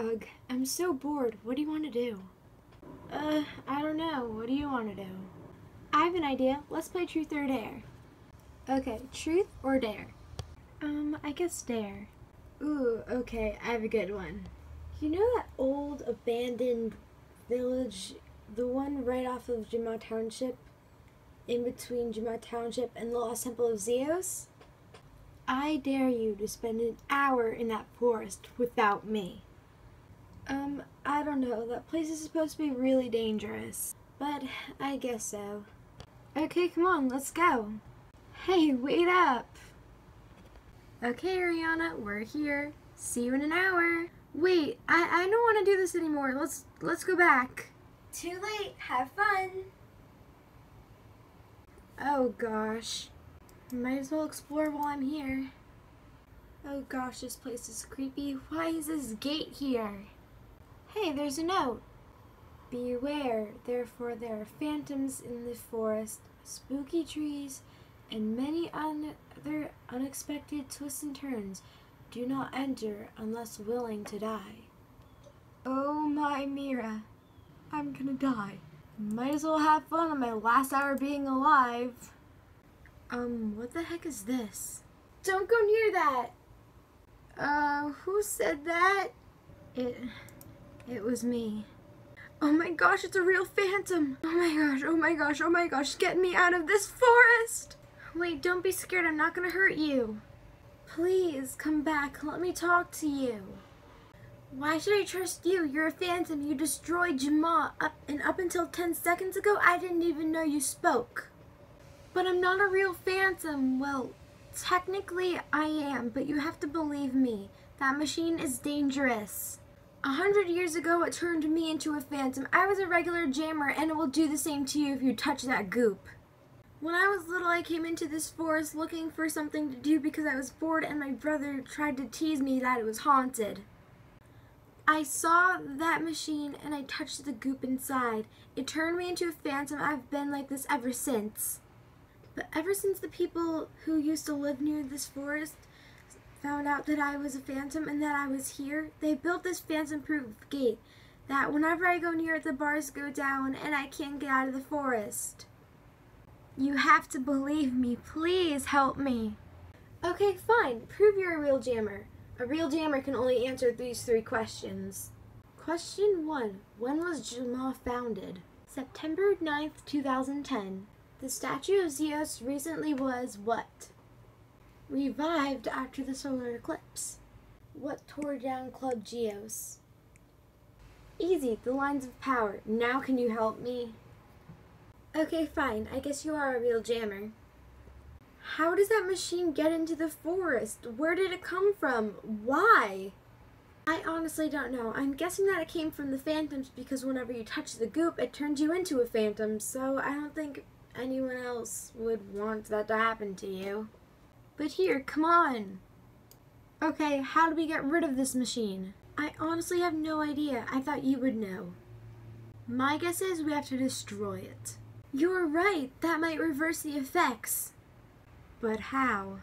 Ugh, I'm so bored. What do you want to do? Uh, I don't know. What do you want to do? I have an idea. Let's play Truth or Dare. Okay, Truth or Dare? Um, I guess Dare. Ooh, okay, I have a good one. You know that old abandoned village, the one right off of Jamaa Township? In between Jamaa Township and the Lost Temple of Zeus? I dare you to spend an hour in that forest without me. Um, I don't know. That place is supposed to be really dangerous. But I guess so. Okay, come on, let's go. Hey, wait up. Okay, Ariana, we're here. See you in an hour. Wait, I, I don't want to do this anymore. Let's let's go back. Too late. Have fun. Oh gosh. Might as well explore while I'm here. Oh gosh, this place is creepy. Why is this gate here? Hey, there's a note. Beware, therefore there are phantoms in the forest, spooky trees, and many un- other unexpected twists and turns. Do not enter unless willing to die. Oh my Mira, I'm gonna die. Might as well have fun on my last hour being alive. Um, what the heck is this? Don't go near that! Uh, who said that? It, it was me. Oh my gosh, it's a real phantom! Oh my gosh, oh my gosh, oh my gosh, get me out of this forest! Wait, don't be scared, I'm not gonna hurt you. Please, come back, let me talk to you. Why should I trust you? You're a phantom. You destroyed Jamaa. Up and up until 10 seconds ago, I didn't even know you spoke. But I'm not a real phantom. Well, technically I am, but you have to believe me. That machine is dangerous. A hundred years ago, it turned me into a phantom. I was a regular jammer, and it will do the same to you if you touch that goop. When I was little, I came into this forest looking for something to do because I was bored, and my brother tried to tease me that it was haunted. I saw that machine and I touched the goop inside. It turned me into a phantom. I've been like this ever since. But ever since the people who used to live near this forest found out that I was a phantom and that I was here, they built this phantom proof gate that whenever I go near it, the bars go down and I can't get out of the forest. You have to believe me. Please help me. Okay, fine. Prove you're a real jammer. A real jammer can only answer these three questions. Question 1. When was Jamaa founded? September 9th, 2010. The statue of Zeus recently was what? Revived after the solar eclipse. What tore down Club Geoz? Easy, the lines of power. Now can you help me? Okay, fine. I guess you are a real jammer. How does that machine get into the forest? Where did it come from? Why? I honestly don't know. I'm guessing that it came from the phantoms because whenever you touch the goop, it turns you into a phantom, so I don't think anyone else would want that to happen to you. But here, come on. Okay, how do we get rid of this machine? I honestly have no idea. I thought you would know. My guess is we have to destroy it. You're right. That might reverse the effects. But how?